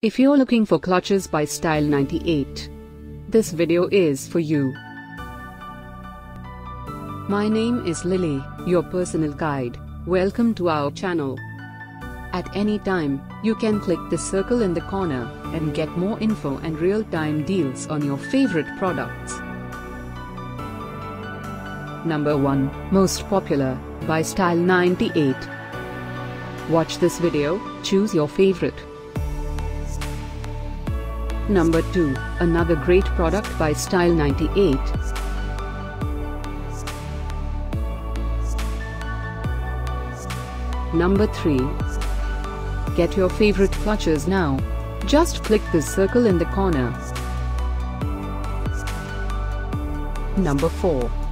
If you're looking for clutches by Style 98, this video is for you. My name is Lily, your personal guide. Welcome to our channel. At any time, you can click the circle in the corner and get more info and real-time deals on your favorite products. Number 1, Most Popular, by Style 98. Watch this video, choose your favorite. Number 2, another great product by Style 98. Number 3. Get your favorite clutches now. Just click the circle in the corner. Number 4.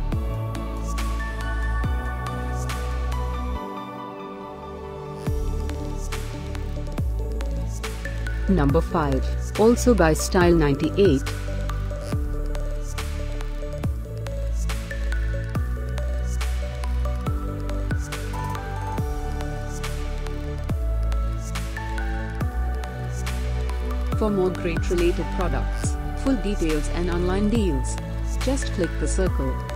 Number 5, also by Style 98. For more great related products, full details and online deals, just click the circle.